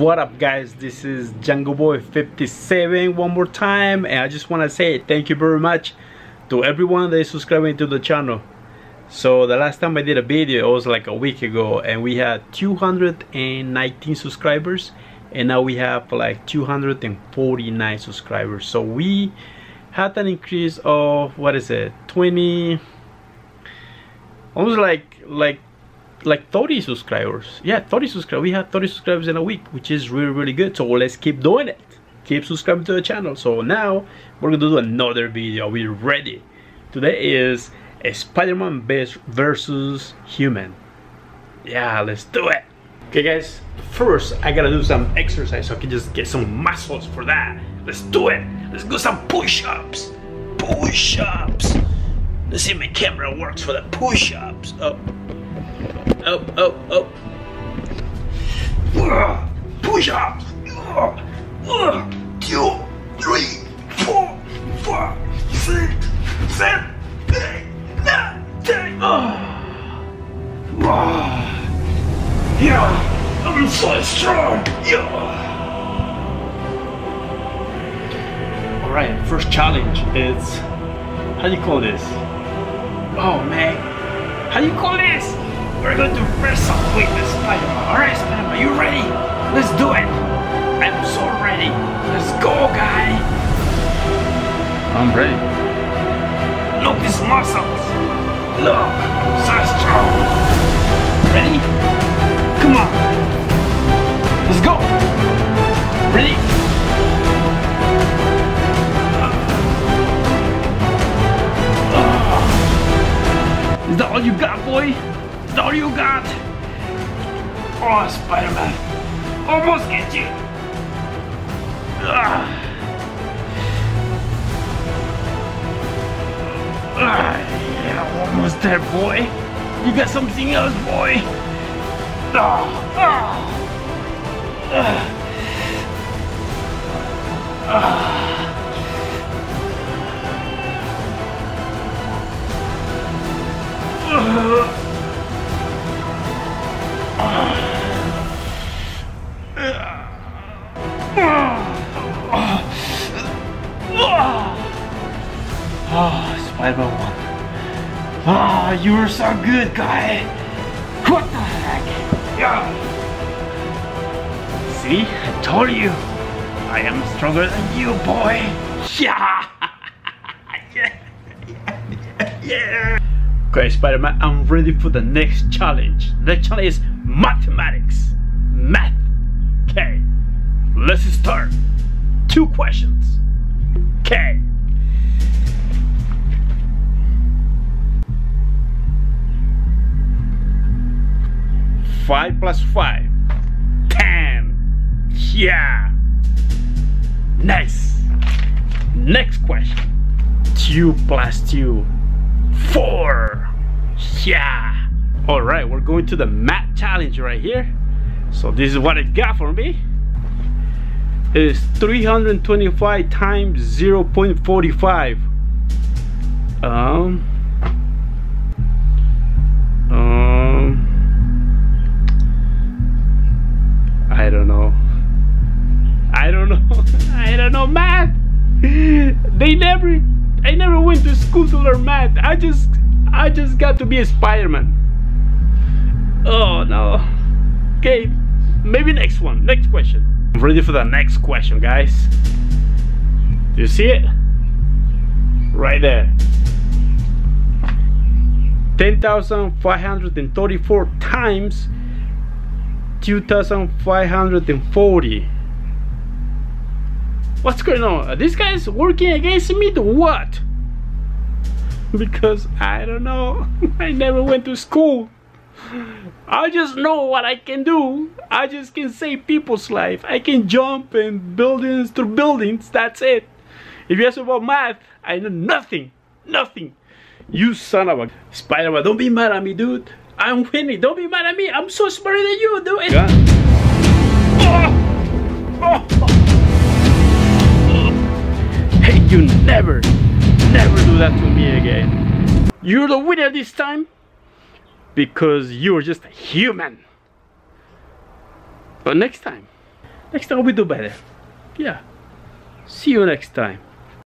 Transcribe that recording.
what up guys? This is Jungle Boy 57 one more time and I just want to say thank you very much to everyone that is subscribing to the channel. So the last time I did a video it was like a week ago and we had 219 subscribers and now we have like 249 subscribers. So we had an increase of what is it 20 almost like like like 30 subscribers. Yeah 30 subscribers. We had 30 subscribers in a week which is really really good. So let's keep doing it. Keep subscribing to the channel. So now we're gonna do another video. We're ready? Today is a spider-man versus human. Yeah let's do it. Okay guys. First i gotta do some exercise so i can just get some muscles for that. Let's do it. Let's do some push-ups. Push-ups. Let's see if my camera works for the push-ups. Oh Oh, oh, oh. up, up, up. Push ups. Two, three, four, five, six, seven, eight, nine, ten. Yeah, I'm so strong. Yeah. All right, first challenge is how do you call this? Oh man, how do you call this? We're going to wrestle with the Spider-Man. Alright, Spider-Man, you ready? Let's do it. I'm so ready. Let's go, guy. I'm ready. Look these muscles. Look, so strong. Ready? Come on. Let's go. Ready? Ah. Is that all you got, boy? That's all you got? Oh, Spider-Man. Almost get you. Ah. Ah, yeah, almost there, boy. You got something else, boy. Ah. Ah. Ah. ah. Uh. Spider-Man 1. Oh, you were so good, guy. What the heck? Yeah. See? I told you. I am stronger than you, boy. Yeah. yeah. yeah. yeah. Okay, Spider-Man, I'm ready for the next challenge. The next challenge is mathematics. Math. Okay, let's start. Two questions. Okay. Five plus five. Ten. Yeah. Nice. Next question. Two plus two. Four. Yeah. All right, we're going to the math challenge right here. So this is what it got for me. It is 325 times 0 0.45. Um. Um. They never. I never went to school to learn math. I just I just got to be a Spider-Man. Oh no. Okay, maybe next one. Next question. I'm ready for the next question, guys. Do you see it? Right there. 10,534 times 2,540. What's going on? Uh, Are these guys working against me to what? because I don't know. I never went to school. I just know what I can do. I just can save people's life. I can jump and buildings through buildings. That's it. If you ask about math, I know nothing. Nothing. You son of a Spider-Man, don't be mad at me, dude. I'm winning. Don't be mad at me. I'm so smarter than you, dude. Yeah. You never never do that to me again. You're the winner this time because you're just a human. But next time, next time we do better yeah see you next time